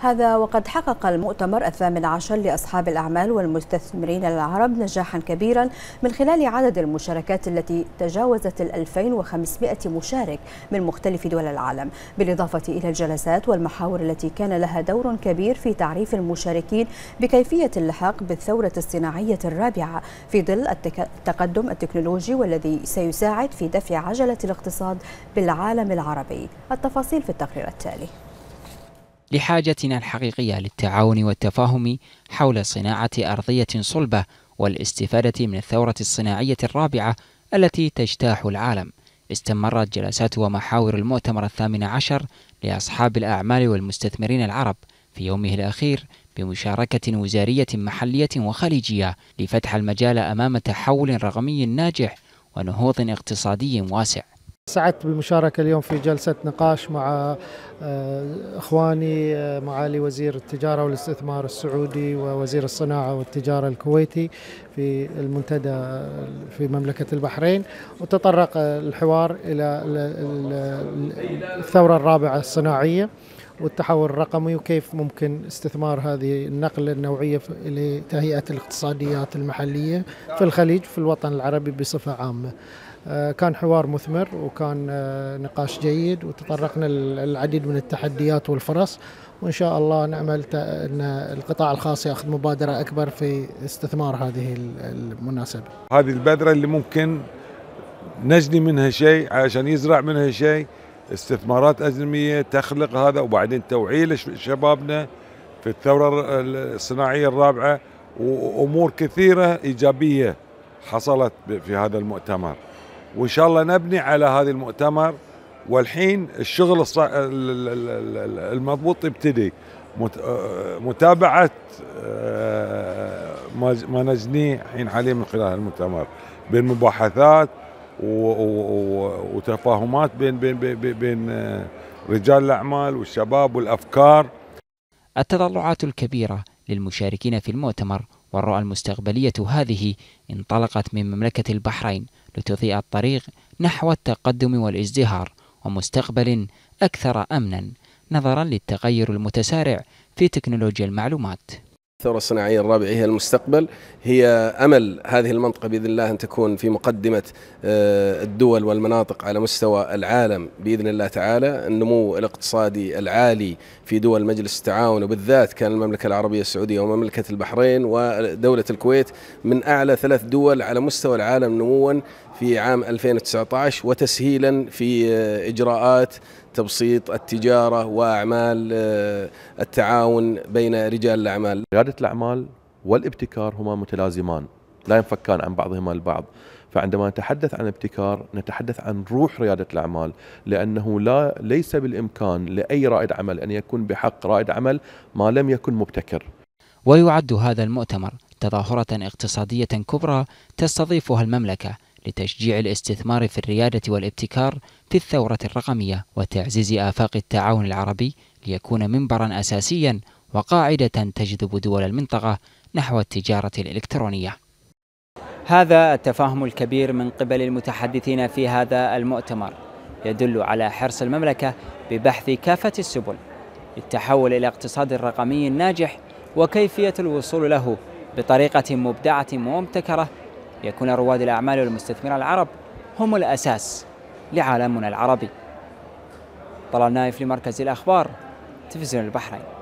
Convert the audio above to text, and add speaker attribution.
Speaker 1: هذا وقد حقق المؤتمر الثامن عشر لأصحاب الأعمال والمستثمرين العرب نجاحا كبيرا من خلال عدد المشاركات التي تجاوزت ال 2500 مشارك من مختلف دول العالم بالإضافة إلى الجلسات والمحاور التي كان لها دور كبير في تعريف المشاركين بكيفية اللحاق بالثورة الصناعية الرابعة في ظل التقدم التكنولوجي والذي سيساعد في دفع عجلة الاقتصاد بالعالم العربي. التفاصيل في التقرير التالي.
Speaker 2: لحاجتنا الحقيقية للتعاون والتفاهم حول صناعة أرضية صلبة والاستفادة من الثورة الصناعية الرابعة التي تجتاح العالم. استمرت جلسات ومحاور المؤتمر الثامن عشر لأصحاب الأعمال والمستثمرين العرب في يومه الأخير بمشاركة وزارية محلية وخليجية لفتح المجال أمام تحول رقمي ناجح ونهوض اقتصادي واسع.
Speaker 3: سعدت بالمشاركة اليوم في جلسة نقاش مع آه، إخواني آه، معالي وزير التجارة والاستثمار السعودي ووزير الصناعة والتجارة الكويتي في المنتدى في مملكة البحرين. وتطرق الحوار إلى الثورة الرابعة الصناعية والتحول الرقمي وكيف ممكن استثمار هذه النقلة النوعية لتهيئة الاقتصاديات المحلية في الخليج في الوطن العربي بصفة عامة. آه، كان حوار مثمر وكان آه، نقاش جيد وتطرقنا للعديد من التحديات والفرص وإن شاء الله نامل إن القطاع الخاص ياخذ مبادرة أكبر في استثمار هذه المناسبة.
Speaker 4: هذه البذره اللي ممكن نجني منها شيء عشان يزرع منها شيء استثمارات اجنبيه تخلق هذا وبعدين توعية لشبابنا في الثورة الصناعية الرابعة وأمور كثيرة إيجابية حصلت في هذا المؤتمر. وإن شاء الله نبني على هذا المؤتمر والحين الشغل المضبوط يبتدي. متابعة آه، ما نجنيه الحين حاليا من خلال المؤتمر. بين مباحثات وتفاهمات بين بين بين, بين آه، رجال الأعمال والشباب والأفكار.
Speaker 2: التطلعات الكبيرة للمشاركين في المؤتمر والرؤى المستقبلية هذه انطلقت من مملكة البحرين لتضيء الطريق نحو التقدم والازدهار ومستقبل أكثر أمنا نظرا للتغير المتسارع في تكنولوجيا المعلومات.
Speaker 5: الثورة الصناعية الرابعة هي المستقبل. هي أمل هذه المنطقة بإذن الله أن تكون في مقدمة آه، الدول والمناطق على مستوى العالم بإذن الله تعالى. النمو الاقتصادي العالي في دول مجلس التعاون وبالذات كان المملكة العربية السعودية ومملكة البحرين ودولة الكويت من أعلى ثلاث دول على مستوى العالم نموا في عام 2019 وتسهيلا في آه، إجراءات تبسيط التجارة وأعمال آه، التعاون بين رجال الأعمال.
Speaker 6: ريادة الأعمال والابتكار هما متلازمان لا ينفكان عن بعضهما البعض. فعندما نتحدث عن ابتكار نتحدث عن روح ريادة الأعمال لأنه لا ليس بالإمكان لأي رائد عمل أن يكون بحق رائد عمل ما لم يكن مبتكر.
Speaker 2: ويعد هذا المؤتمر تظاهرة اقتصادية كبرى تستضيفها المملكة لتشجيع الاستثمار في الريادة والابتكار في الثورة الرقمية وتعزيز آفاق التعاون العربي ليكون منبرا أساسيا وقاعدة تجذب دول المنطقة نحو التجارة الإلكترونية. هذا التفاهم الكبير من قبل المتحدثين في هذا المؤتمر يدل على حرص المملكة ببحث كافة السبل للتحول إلى اقتصاد رقمي ناجح وكيفية الوصول له بطريقة مبدعة ومبتكرة يكون رواد الأعمال والمستثمرين العرب هم الأساس لعالمنا العربي. طلال نايف لمركز الأخبار تلفزيون البحرين.